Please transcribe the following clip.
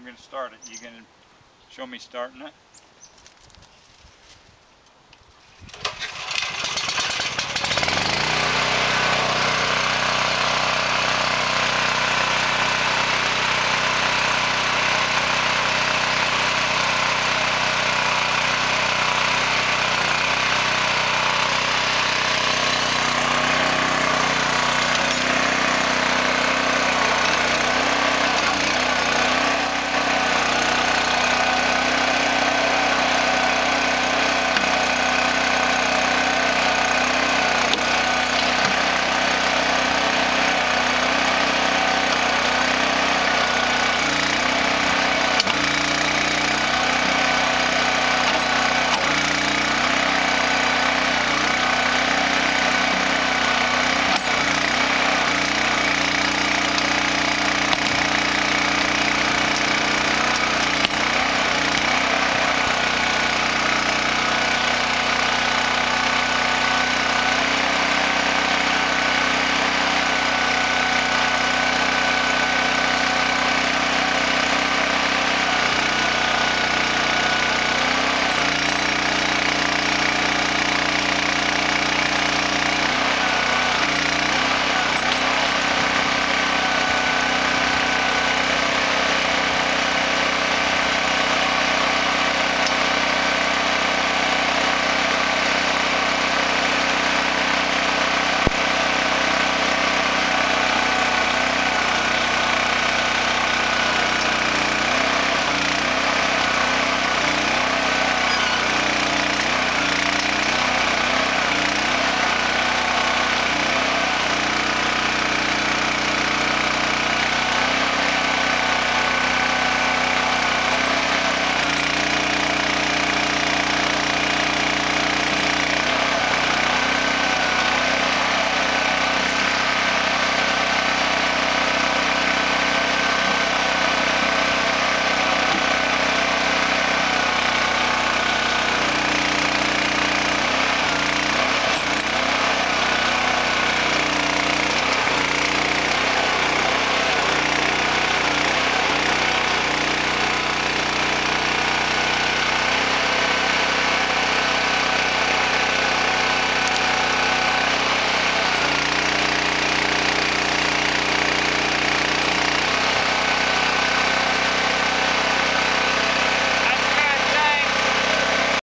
I'm going to start it. You going to show me starting it?